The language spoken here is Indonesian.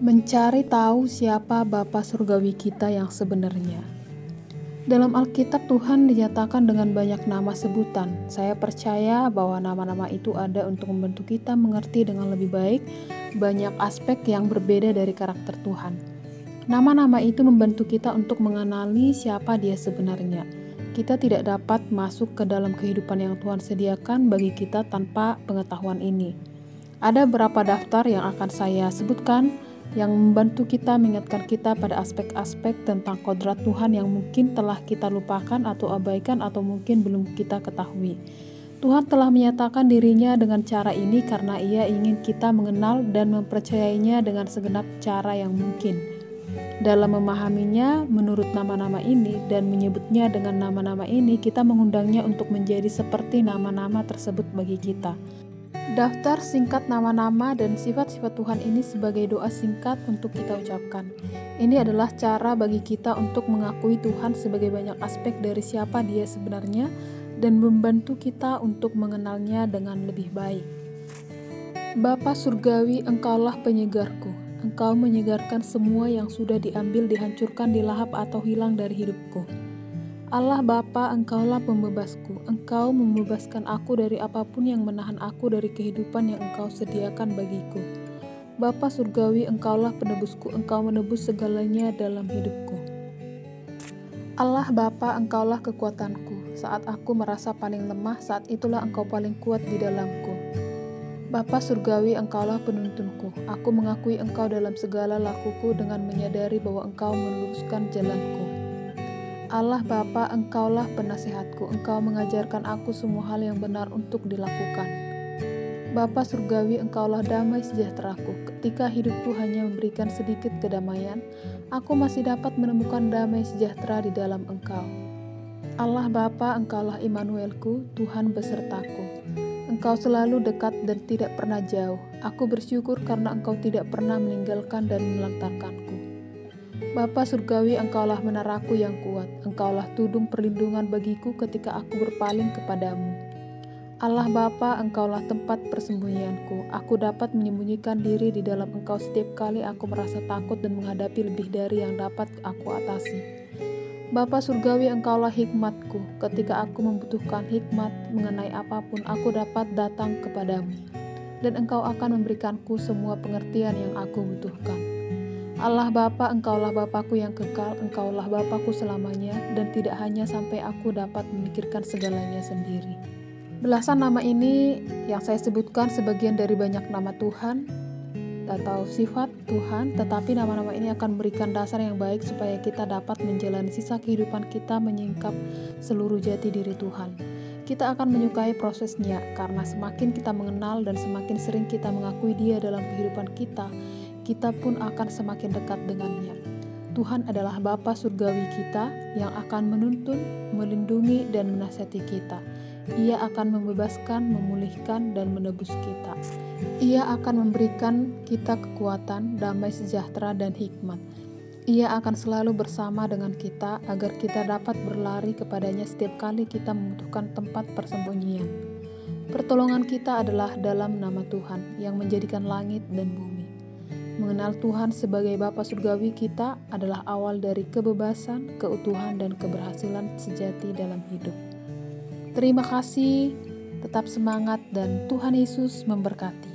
Mencari tahu siapa Bapa Surgawi kita yang sebenarnya. Dalam Alkitab Tuhan dinyatakan dengan banyak nama sebutan. Saya percaya bahwa nama-nama itu ada untuk membantu kita mengerti dengan lebih baik banyak aspek yang berbeda dari karakter Tuhan. Nama-nama itu membantu kita untuk mengenali siapa Dia sebenarnya. Kita tidak dapat masuk ke dalam kehidupan yang Tuhan sediakan bagi kita tanpa pengetahuan ini. Ada beberapa daftar yang akan saya sebutkan yang membantu kita mengingatkan kita pada aspek-aspek tentang kodrat Tuhan yang mungkin telah kita lupakan atau abaikan atau mungkin belum kita ketahui. Tuhan telah menyatakan dirinya dengan cara ini karena ia ingin kita mengenal dan mempercayainya dengan segenap cara yang mungkin. Dalam memahaminya menurut nama-nama ini dan menyebutnya dengan nama-nama ini, kita mengundangnya untuk menjadi seperti nama-nama tersebut bagi kita. Daftar singkat nama-nama dan sifat-sifat Tuhan ini sebagai doa singkat untuk kita ucapkan. Ini adalah cara bagi kita untuk mengakui Tuhan sebagai banyak aspek dari siapa Dia sebenarnya dan membantu kita untuk mengenalnya dengan lebih baik. Bapa Surgawi, Engkaulah penyegarku. Engkau menyegarkan semua yang sudah diambil, dihancurkan, dilahap, atau hilang dari hidupku. Allah Bapa, Engkaulah pembebasku. Engkau membebaskan aku dari apa pun yang menahan aku dari kehidupan yang Engkau sediakan bagiku. Bapa Surgawi, Engkaulah penebusku. Engkau menebus segalanya dalam hidupku. Allah Bapa, Engkaulah kekuatanku. Saat aku merasa paling lemah, saat itulah Engkau paling kuat di dalamku. Bapa Surgawi, Engkaulah penuntunku. Aku mengakui Engkau dalam segala lakuku dengan menyadari bahwa Engkau meluruskan jalanku. Allah Bapa, Engkaulah penasehatku. Engkau mengajarkan aku semua hal yang benar untuk dilakukan. Bapa Surgawi, Engkaulah damai sejahteraku. Ketika hidupku hanya memberikan sedikit kedamaian, aku masih dapat menemukan damai sejahtera di dalam Engkau. Allah Bapa, Engkaulah Immanuelku, Tuhan besertaku. Engkau selalu dekat dan tidak pernah jauh. Aku bersyukur karena Engkau tidak pernah meninggalkan dan melantarkanku. Bapa Surgawi, Engkaulah menaraku yang kuat. Engkaulah tudung perlindungan bagiku ketika aku berpaling kepadamu. Allah Bapa, Engkaulah tempat persembunyianku. Aku dapat menyembunyikan diri di dalam Engkau setiap kali aku merasa takut dan menghadapi lebih dari yang dapat aku atasi. Bapa Surgawi, Engkaulah hikmatku. Ketika aku membutuhkan hikmat mengenai apa pun, aku dapat datang kepadamu. Dan Engkau akan memberikanku semua pengertian yang aku butuhkan. Allah Bapa, Engkaulah Bapakku yang kekal, Engkaulah Bapakku selamanya, dan tidak hanya sampai aku dapat memikirkan segalanya sendiri. Belasan nama ini yang saya sebutkan sebagian dari banyak nama Tuhan atau sifat Tuhan, tetapi nama-nama ini akan memberikan dasar yang baik supaya kita dapat menjalani sisa kehidupan kita menyingkap seluruh jati diri Tuhan. Kita akan menyukai prosesnya karena semakin kita mengenal dan semakin sering kita mengakui Dia dalam kehidupan kita, kita pun akan semakin dekat dengannya. Tuhan adalah Bapa surgawi kita yang akan menuntun, melindungi, dan menasihati kita. Ia akan membebaskan, memulihkan, dan menebus kita. Ia akan memberikan kita kekuatan, damai sejahtera, dan hikmat. Ia akan selalu bersama dengan kita agar kita dapat berlari kepadanya setiap kali kita membutuhkan tempat persembunyian. Pertolongan kita adalah dalam nama Tuhan yang menjadikan langit dan bumi. Mengenal Tuhan sebagai Bapa Surgawi kita adalah awal dari kebebasan, keutuhan, dan keberhasilan sejati dalam hidup. Terima kasih, tetap semangat, dan Tuhan Yesus memberkati.